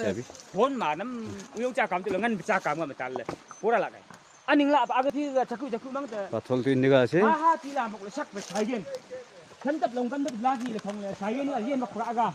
chabi hon ma nam uyo cha kam tu ngan cha kam ngam tal le pura la kai aning la ba ga thi ga chaku chaku mang ta pa thol tu ni ga se ha ha ti la mok le sak ba sai gen khan tap long kan tap la gi le khong le sai gen la yen ma khura ga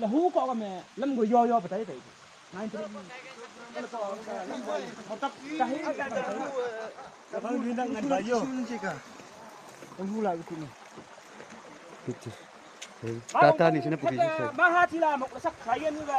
la hu ko ga me lam go yo yo ba tai tai nai tri ma tap ta hi ga ta hu ta ba ni nang ngan ba yo kan hu la ku ni Tata ni sini pergi. Mahatila mok le sak sai gen ga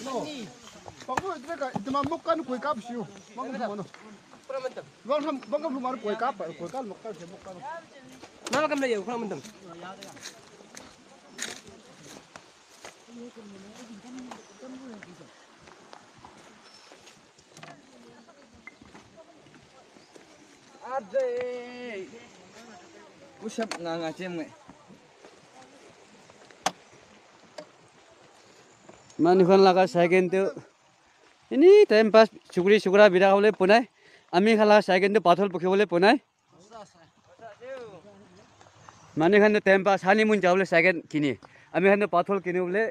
No. itu mereka itu mah bukan kue kap sih. Bangu mana? Peramentem. Bang ham bang kue kap, kue kap makan sih makan. Nama kamu. Ada. Nggak nggak? মানুষখন লগা চাইকেলটো এনেই time পাছ চুকুৰি চুকুৰা বিৰা হ'বলৈ পোনাই আমি খালা চাইকেলটো পাথল পকিবলৈ পোনাই মানুহখানে time পাছ হানি মুন যাবলৈ চাইকেল কিনি আমি খানে পাথল কিনিবলৈ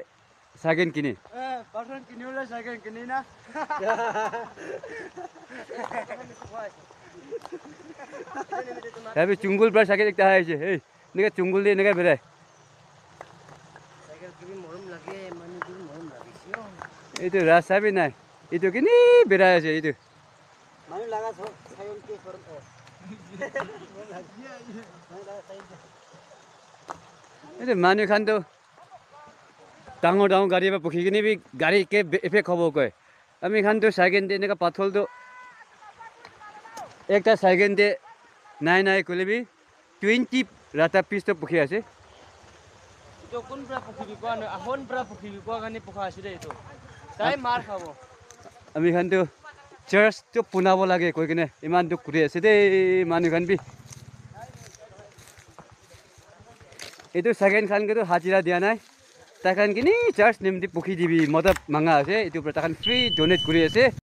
চাইকেল কিনি saya kini na. তাৰপিছত চুংগুল পৰা চাইকেল একটা আহিছে। এই এনেকৈ চুংগুল দি এনেকৈ বেৰাই এইটো ৰাস্তা বি নাই এইটো কিনি বেৰাই আছে এইটো laga so, ke oh. এইটো মানুহখানটো ডাঙৰ ডাঙৰ গাড়ীৰ পৰা পকি কিনি বি গাড়ীকে এফেক্ট হ'ব কয় আমি খানটো চাইকেল দি এনেকুৱা পাথলটো একটা চাইকেল দি নাই নাই ক'লে বি টুৱেণ্টি ৰাতা পিচটো পকি আছে Itu kun pra pukhi ko ano, ahon pra pukhi ko kani আমি খানটো চাৰ্চটো পোনাব লাগে কৈ কিনে ইমান দুখ কৰি আছে দেই মানুহখান বি। এইটো ছেকেণ্ড খানকেতো হাজিৰা দিয়া নাই। তাখান কিনি চাৰ্চ নিমদি পুখি দিবি মদত মাঙা আছে এইটোৰ পৰা তাখান ফ্ৰী ডনেট কৰি আছে।